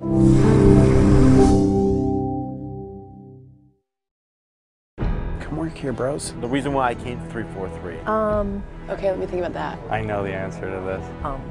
Come work here, bros. The reason why I came to 343. Um, okay, let me think about that. I know the answer to this. Um,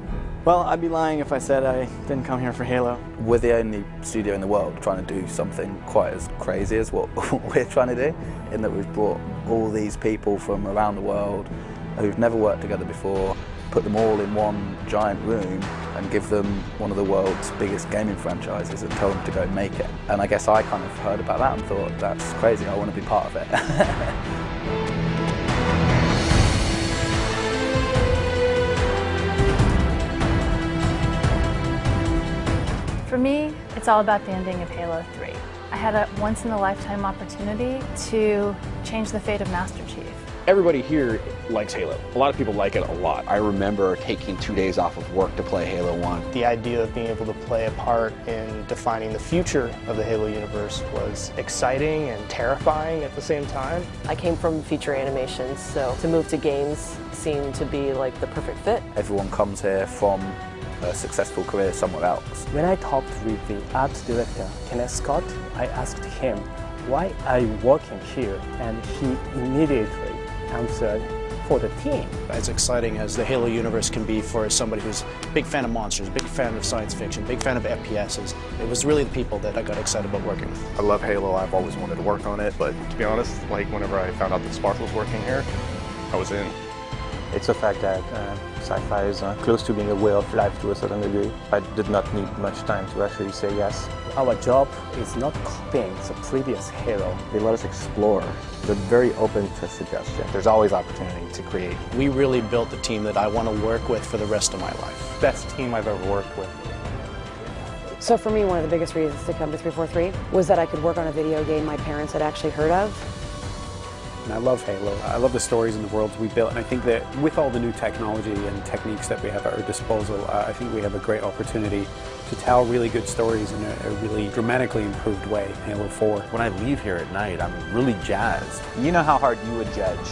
Well, I'd be lying if I said I didn't come here for Halo. We're the only studio in the world trying to do something quite as crazy as what we're trying to do, in that we've brought all these people from around the world who've never worked together before, put them all in one giant room and give them one of the world's biggest gaming franchises and tell them to go make it. And I guess I kind of heard about that and thought, that's crazy, I want to be part of it. For me, it's all about the ending of Halo 3. I had a once-in-a-lifetime opportunity to change the fate of Master Chief. Everybody here likes Halo. A lot of people like it a lot. I remember taking two days off of work to play Halo 1. The idea of being able to play a part in defining the future of the Halo universe was exciting and terrifying at the same time. I came from feature animations, so to move to games seemed to be like the perfect fit. Everyone comes here from a successful career somewhere else. When I talked with the art director, Kenneth Scott, I asked him, why are you working here? And he immediately answered, for the team. As exciting as the Halo universe can be for somebody who's a big fan of monsters, big fan of science fiction, big fan of FPSs, it was really the people that I got excited about working with. I love Halo. I've always wanted to work on it, but to be honest, like whenever I found out that Sparth was working here, I was in. It's a fact that uh, sci-fi is uh, close to being a way of life to a certain degree. I did not need much time to actually say yes. Our job is not copying the previous hero. They let us explore. They're very open to suggestion. There's always opportunity to create. We really built the team that I want to work with for the rest of my life. Best team I've ever worked with. So for me, one of the biggest reasons to come to 343 was that I could work on a video game my parents had actually heard of. And I love Halo. I love the stories and the worlds we built. And I think that with all the new technology and techniques that we have at our disposal, uh, I think we have a great opportunity to tell really good stories in a, a really dramatically improved way, Halo 4. When I leave here at night, I'm really jazzed. You know how hard you would judge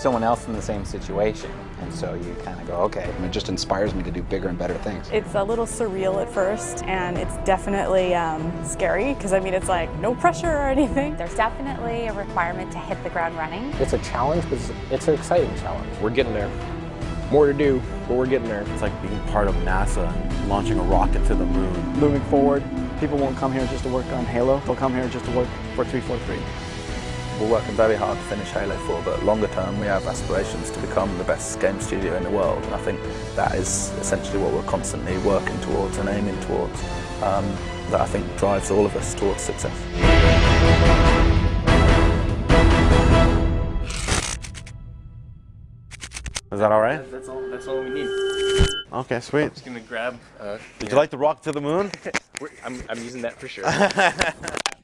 someone else in the same situation. And so you kind of go, okay. And it just inspires me to do bigger and better things. It's a little surreal at first, and it's definitely um, scary because I mean, it's like no pressure or anything. There's definitely a requirement to hit the ground running. It's a challenge, but it's, it's an exciting challenge. We're getting there. More to do, but we're getting there. It's like being part of NASA and launching a rocket to the moon. Moving forward, people won't come here just to work on Halo. They'll come here just to work for 343. We're working very hard to finish Halo 4, but longer term we have aspirations to become the best game studio in the world, and I think that is essentially what we're constantly working towards and aiming towards. Um, that I think drives all of us towards success. Is that all right? That's all. That's all we need. Okay, sweet. I'm just gonna grab. Uh, Did you like the rock to the moon? I'm, I'm using that for sure.